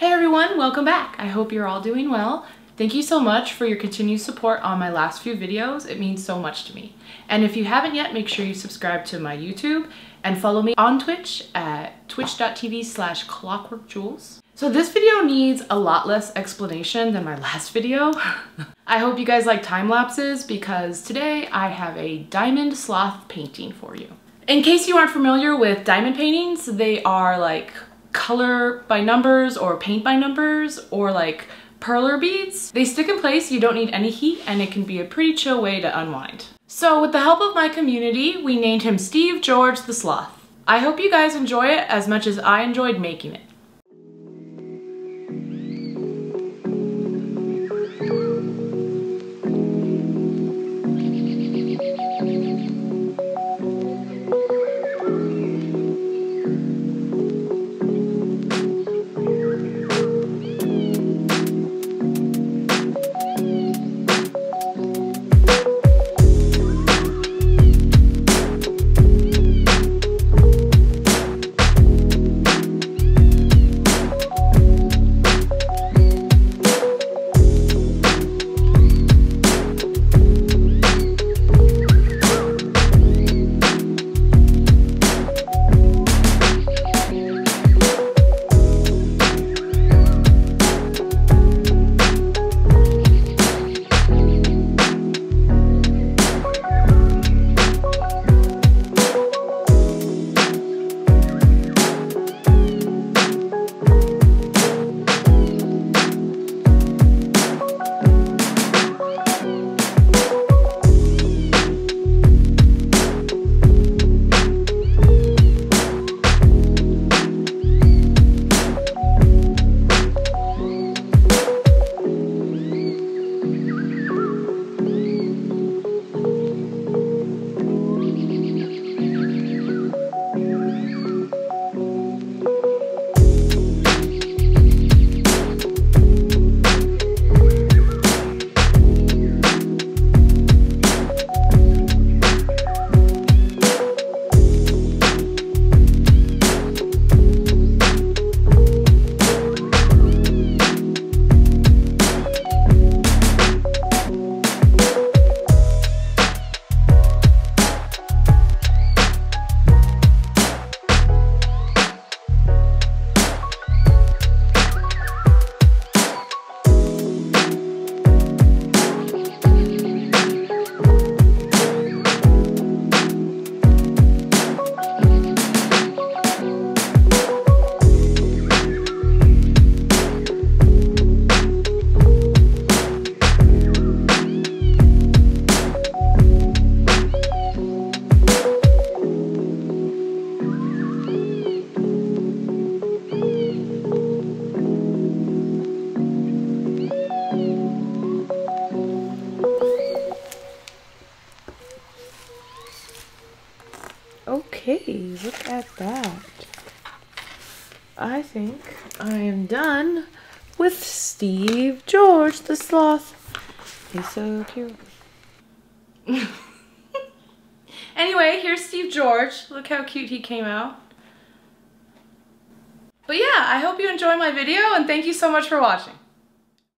Hey everyone, welcome back. I hope you're all doing well. Thank you so much for your continued support on my last few videos. It means so much to me. And if you haven't yet, make sure you subscribe to my YouTube and follow me on Twitch at twitch.tv slash clockworkjules. So this video needs a lot less explanation than my last video. I hope you guys like time lapses because today I have a diamond sloth painting for you. In case you aren't familiar with diamond paintings, they are like color by numbers or paint by numbers or like perler beads. They stick in place, you don't need any heat, and it can be a pretty chill way to unwind. So with the help of my community, we named him Steve George the Sloth. I hope you guys enjoy it as much as I enjoyed making it. Look at that. I think I am done with Steve George the Sloth. He's so cute. anyway, here's Steve George. Look how cute he came out. But yeah, I hope you enjoy my video and thank you so much for watching.